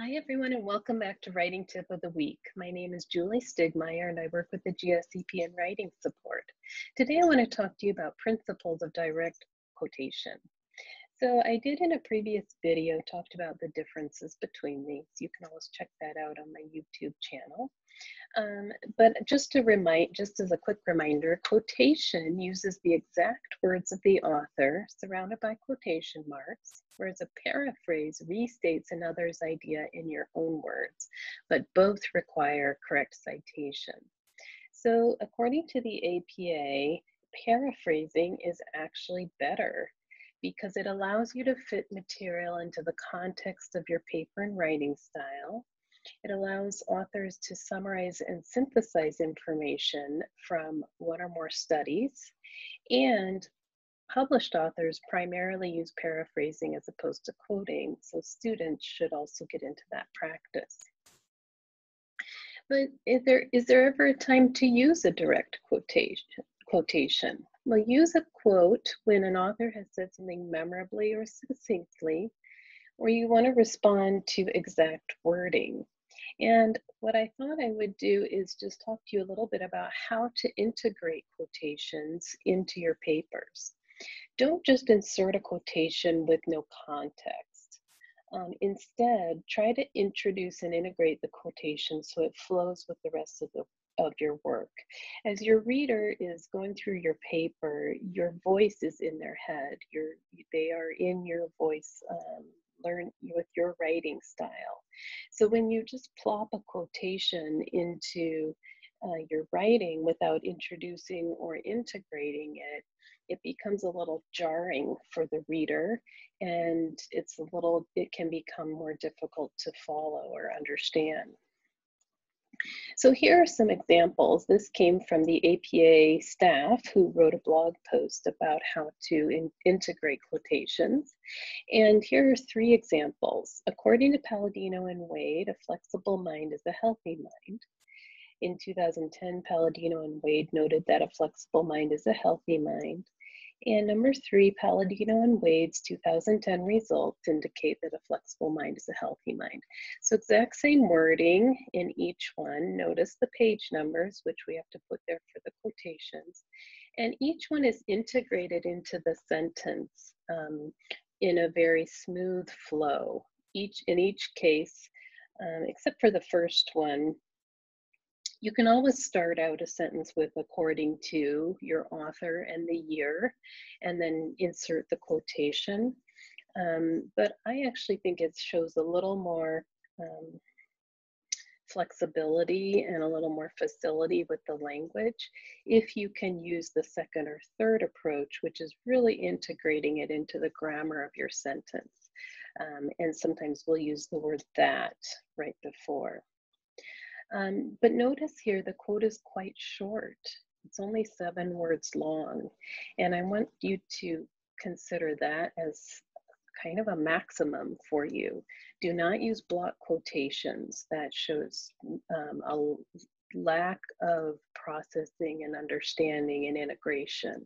Hi, everyone, and welcome back to Writing Tip of the Week. My name is Julie Stigmeyer, and I work with the GSEP in writing support. Today, I want to talk to you about principles of direct quotation. So I did in a previous video talked about the differences between these. You can always check that out on my YouTube channel. Um, but just to remind, just as a quick reminder, quotation uses the exact words of the author surrounded by quotation marks, whereas a paraphrase restates another's idea in your own words, but both require correct citation. So according to the APA, paraphrasing is actually better because it allows you to fit material into the context of your paper and writing style. It allows authors to summarize and synthesize information from one or more studies. And published authors primarily use paraphrasing as opposed to quoting, so students should also get into that practice. But is there, is there ever a time to use a direct quotation? quotation? Well, use a quote when an author has said something memorably or succinctly, or you want to respond to exact wording. And what I thought I would do is just talk to you a little bit about how to integrate quotations into your papers. Don't just insert a quotation with no context. Um, instead, try to introduce and integrate the quotation so it flows with the rest of the of your work. As your reader is going through your paper, your voice is in their head. You're, they are in your voice, um, learn with your writing style. So when you just plop a quotation into uh, your writing without introducing or integrating it, it becomes a little jarring for the reader and it's a little, it can become more difficult to follow or understand. So here are some examples. This came from the APA staff who wrote a blog post about how to in integrate quotations. And here are three examples. According to Palladino and Wade, a flexible mind is a healthy mind. In 2010, Palladino and Wade noted that a flexible mind is a healthy mind. And number three, Palladino and Wade's 2010 results indicate that a flexible mind is a healthy mind. So exact same wording in each one. Notice the page numbers, which we have to put there for the quotations. And each one is integrated into the sentence um, in a very smooth flow. Each In each case, um, except for the first one, you can always start out a sentence with according to your author and the year, and then insert the quotation. Um, but I actually think it shows a little more um, flexibility and a little more facility with the language if you can use the second or third approach, which is really integrating it into the grammar of your sentence. Um, and sometimes we'll use the word that right before. Um, but notice here the quote is quite short. It's only seven words long. And I want you to consider that as kind of a maximum for you. Do not use block quotations. That shows um, a lack of processing and understanding and integration.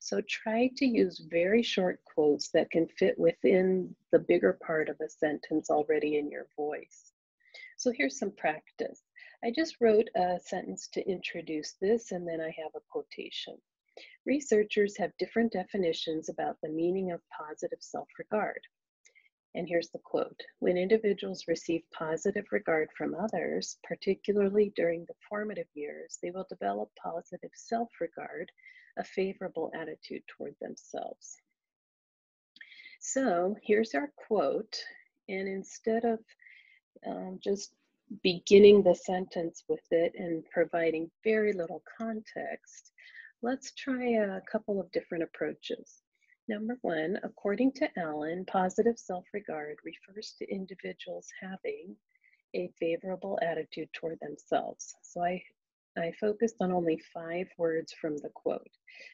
So try to use very short quotes that can fit within the bigger part of a sentence already in your voice. So here's some practice. I just wrote a sentence to introduce this and then I have a quotation. Researchers have different definitions about the meaning of positive self-regard. And here's the quote. When individuals receive positive regard from others, particularly during the formative years, they will develop positive self-regard, a favorable attitude toward themselves. So here's our quote. And instead of um, just beginning the sentence with it and providing very little context, let's try a couple of different approaches. Number one, according to Allen, positive self regard refers to individuals having a favorable attitude toward themselves. So I, I focused on only five words from the quote.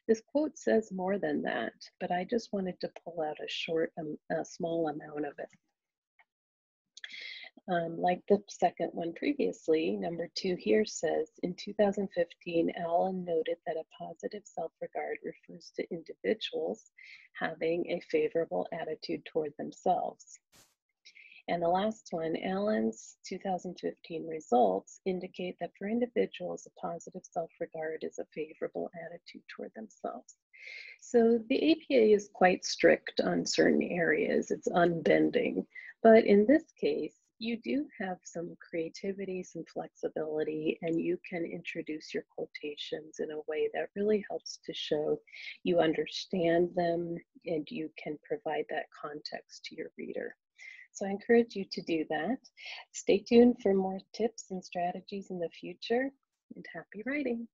This quote says more than that, but I just wanted to pull out a short, um, a small amount of it. Um, like the second one previously, number two here says, in 2015, Allen noted that a positive self-regard refers to individuals having a favorable attitude toward themselves. And the last one, Allen's 2015 results indicate that for individuals, a positive self-regard is a favorable attitude toward themselves. So the APA is quite strict on certain areas. It's unbending. But in this case, you do have some creativity, some flexibility, and you can introduce your quotations in a way that really helps to show you understand them and you can provide that context to your reader. So I encourage you to do that. Stay tuned for more tips and strategies in the future and happy writing.